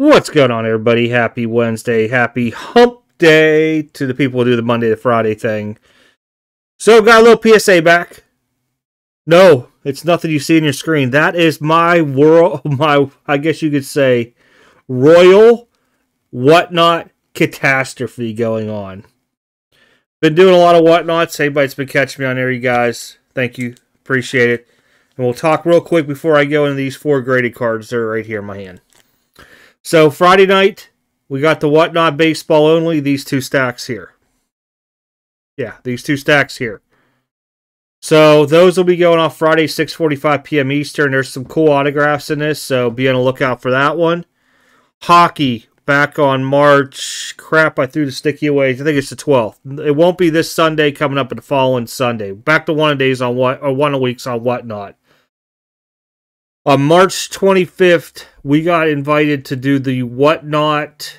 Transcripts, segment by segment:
What's going on, everybody? Happy Wednesday. Happy hump day to the people who do the Monday to Friday thing. So, got a little PSA back. No, it's nothing you see on your screen. That is my world, my, I guess you could say, royal whatnot catastrophe going on. Been doing a lot of whatnots. Anybody's been catching me on there, you guys. Thank you. Appreciate it. And we'll talk real quick before I go into these four graded cards. They're right here in my hand. So Friday night, we got the whatnot baseball only. These two stacks here. Yeah, these two stacks here. So those will be going off Friday, 6:45 p.m. Eastern. There's some cool autographs in this, so be on the lookout for that one. Hockey back on March. Crap, I threw the sticky away. I think it's the 12th. It won't be this Sunday coming up, but the following Sunday. Back to one of days on what or one weeks on whatnot. On March 25th, we got invited to do the Whatnot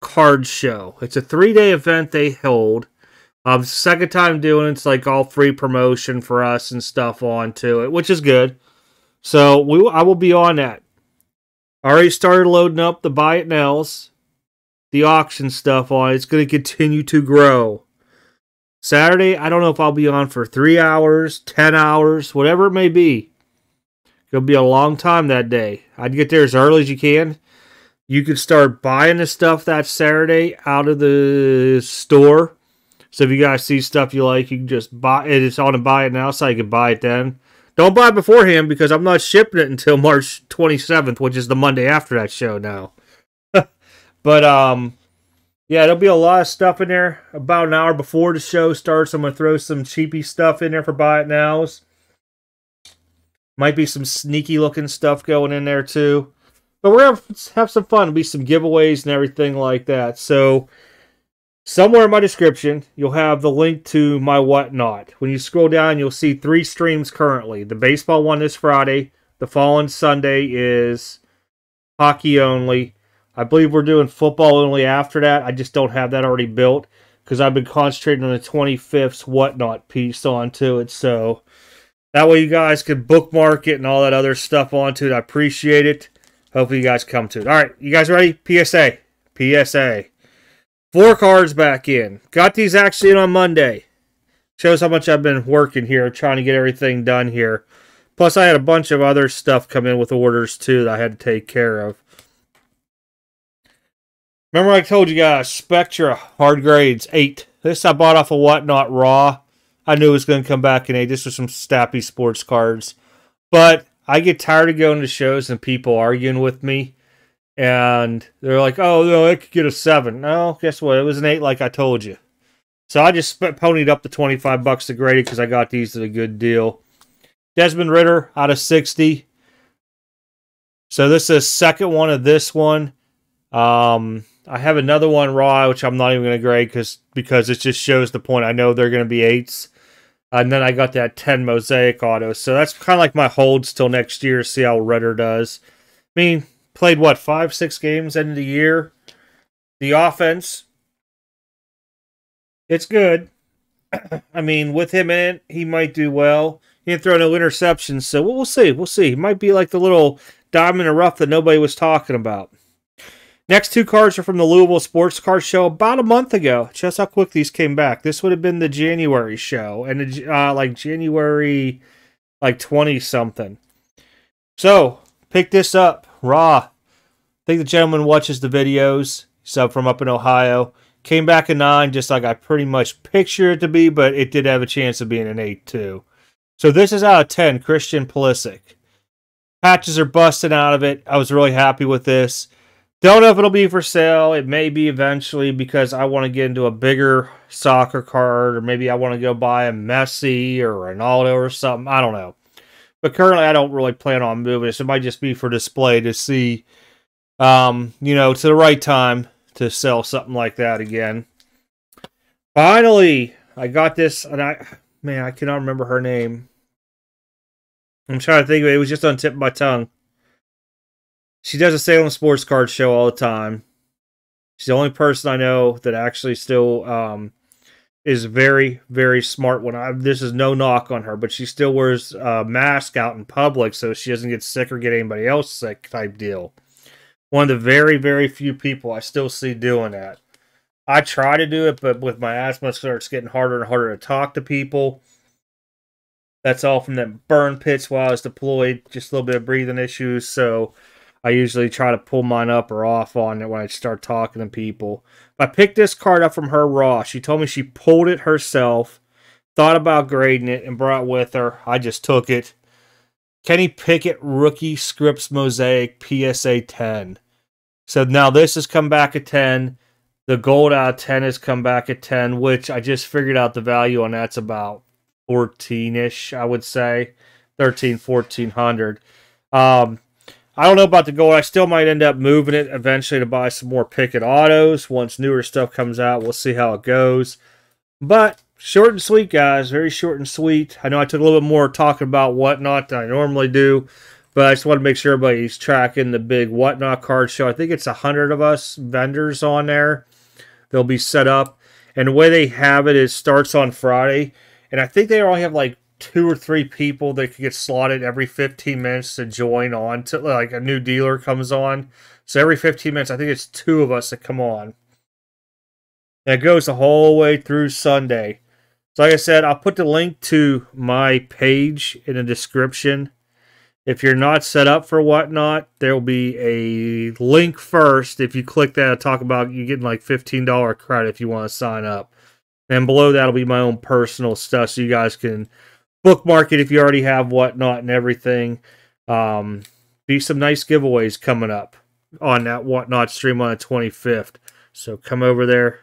card show. It's a three day event they hold. Um, second time doing it. It's like all free promotion for us and stuff on to it, which is good. So we I will be on that. Already started loading up the buy it nows, the auction stuff on. It's going to continue to grow. Saturday, I don't know if I'll be on for three hours, ten hours, whatever it may be. It'll be a long time that day. I'd get there as early as you can. You could start buying the stuff that Saturday out of the store. So if you guys see stuff you like, you can just buy it. It's on to buy it now, so you can buy it then. Don't buy it beforehand because I'm not shipping it until March 27th, which is the Monday after that show now. but um, yeah, there'll be a lot of stuff in there. About an hour before the show starts, I'm gonna throw some cheapy stuff in there for buy it nows. Might be some sneaky looking stuff going in there too. But we're to have some fun. Be some giveaways and everything like that. So, somewhere in my description, you'll have the link to my whatnot. When you scroll down, you'll see three streams currently. The baseball one this Friday. The following Sunday is hockey only. I believe we're doing football only after that. I just don't have that already built because I've been concentrating on the 25th whatnot piece onto it. So that way you guys can bookmark it and all that other stuff onto it. I appreciate it. Hopefully you guys come to it. All right, you guys ready? PSA. PSA. Four cards back in. Got these actually in on Monday. Shows how much I've been working here, trying to get everything done here. Plus, I had a bunch of other stuff come in with orders too that I had to take care of. Remember I told you guys, Spectra hard grades, 8. This I bought off of Whatnot Raw. I knew it was going to come back in A. This was some Stappy sports cards. But I get tired of going to shows and people arguing with me. And they're like, oh, no, I could get a 7. No, guess what? It was an 8 like I told you. So I just ponied up the 25 bucks to grade it because I got these at a good deal. Desmond Ridder out of 60. So this is second one of this one. Um, I have another one raw, which I'm not even going to grade because because it just shows the point. I know they're going to be eights. And then I got that 10 mosaic auto. So that's kind of like my holds till next year, see how Ridder does. I mean, played what, five, six games end of the year? The offense, it's good. I mean, with him in it, he might do well. He didn't throw no interceptions, so we'll see. We'll see. He might be like the little diamond in the rough that nobody was talking about. Next two cards are from the Louisville Sports Card Show about a month ago. Just how quick these came back. This would have been the January show, and uh, like January, like twenty something. So pick this up raw. I think the gentleman watches the videos. Sub from up in Ohio. Came back a nine, just like I pretty much picture it to be, but it did have a chance of being an eight too. So this is out of ten. Christian Pulisic. Patches are busting out of it. I was really happy with this. Don't know if it'll be for sale. It may be eventually because I want to get into a bigger soccer card, or maybe I want to go buy a Messi or Ronaldo or something. I don't know. But currently, I don't really plan on moving this. It might just be for display to see, um, you know, to the right time to sell something like that again. Finally, I got this, and I, man, I cannot remember her name. I'm trying to think of it. It was just on tip of my tongue. She does a Salem Sports Card show all the time. She's the only person I know that actually still um, is very, very smart. When I this is no knock on her, but she still wears a mask out in public so she doesn't get sick or get anybody else sick type deal. One of the very, very few people I still see doing that. I try to do it, but with my asthma, starts getting harder and harder to talk to people. That's all from them burn pits while I was deployed, just a little bit of breathing issues. So I usually try to pull mine up or off on it when I start talking to people. I picked this card up from her raw. She told me she pulled it herself, thought about grading it, and brought it with her. I just took it. Kenny Pickett rookie scripts mosaic PSA 10. So now this has come back at 10. The gold out of 10 has come back at 10, which I just figured out the value on that's about 14 ish, I would say. 13, 1400. Um, I don't know about the gold. I still might end up moving it eventually to buy some more Pickett autos once newer stuff comes out. We'll see how it goes. But short and sweet, guys. Very short and sweet. I know I took a little bit more talking about whatnot than I normally do. But I just want to make sure everybody's tracking the big whatnot card show. I think it's a hundred of us vendors on there. They'll be set up, and the way they have it is starts on Friday, and I think they only have like two or three people that could get slotted every 15 minutes to join on to like a new dealer comes on. So every 15 minutes, I think it's two of us that come on. And it goes the whole way through Sunday. So like I said, I'll put the link to my page in the description. If you're not set up for whatnot, there will be a link first. If you click that, I'll talk about you getting like $15 credit if you want to sign up. And below that will be my own personal stuff so you guys can bookmark it if you already have whatnot and everything. Um, be some nice giveaways coming up on that whatnot stream on the 25th. So come over there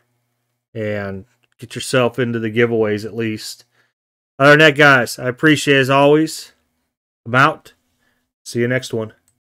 and get yourself into the giveaways at least. Other than that, guys, I appreciate as always. I'm out. See you next one.